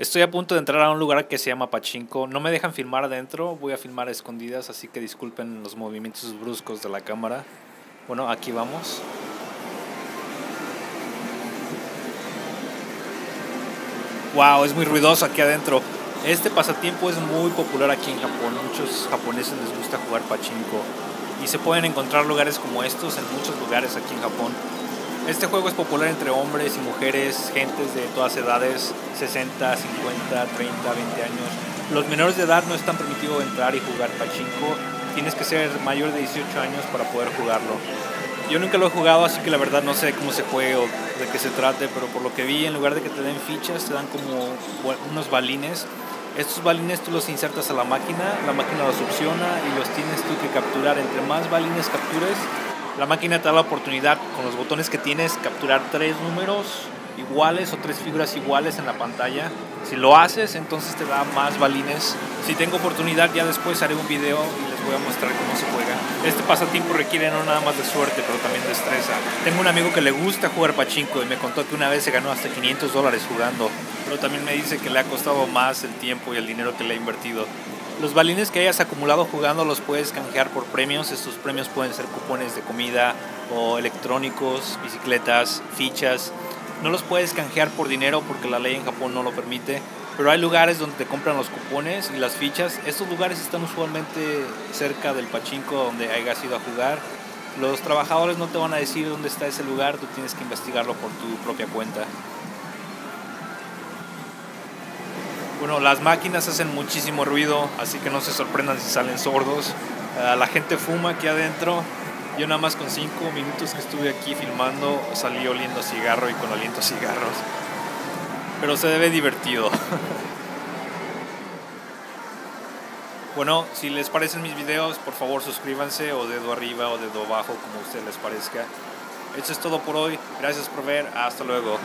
Estoy a punto de entrar a un lugar que se llama Pachinko. No me dejan filmar adentro, voy a filmar a escondidas, así que disculpen los movimientos bruscos de la cámara. Bueno, aquí vamos. Wow, es muy ruidoso aquí adentro. Este pasatiempo es muy popular aquí en Japón. Muchos japoneses les gusta jugar pachinko. Y se pueden encontrar lugares como estos en muchos lugares aquí en Japón. Este juego es popular entre hombres y mujeres, gentes de todas edades, 60, 50, 30, 20 años. Los menores de edad no están permitidos entrar y jugar pachinko. Tienes que ser mayor de 18 años para poder jugarlo. Yo nunca lo he jugado, así que la verdad no sé cómo se juega o de qué se trate, pero por lo que vi, en lugar de que te den fichas, te dan como unos balines. Estos balines tú los insertas a la máquina, la máquina los opciona y los tienes tú que capturar. Entre más balines captures, la máquina te da la oportunidad con los botones que tienes capturar tres números iguales o tres figuras iguales en la pantalla. Si lo haces, entonces te da más balines. Si tengo oportunidad, ya después haré un video y les voy a mostrar cómo se juega. Este pasatiempo requiere no nada más de suerte, pero también de destreza. Tengo un amigo que le gusta jugar pachinko y me contó que una vez se ganó hasta 500 dólares jugando, pero también me dice que le ha costado más el tiempo y el dinero que le ha invertido. Los balines que hayas acumulado jugando los puedes canjear por premios. Estos premios pueden ser cupones de comida o electrónicos, bicicletas, fichas. No los puedes canjear por dinero porque la ley en Japón no lo permite, pero hay lugares donde te compran los cupones y las fichas. Estos lugares están usualmente cerca del pachinko donde hayas ido a jugar. Los trabajadores no te van a decir dónde está ese lugar, tú tienes que investigarlo por tu propia cuenta. Bueno, las máquinas hacen muchísimo ruido, así que no se sorprendan si salen sordos. Uh, la gente fuma aquí adentro. Yo nada más con cinco minutos que estuve aquí filmando salí oliendo cigarro y con aliento cigarros. Pero se debe divertido. bueno, si les parecen mis videos, por favor suscríbanse o dedo arriba o dedo abajo, como a ustedes les parezca. Eso es todo por hoy. Gracias por ver. Hasta luego.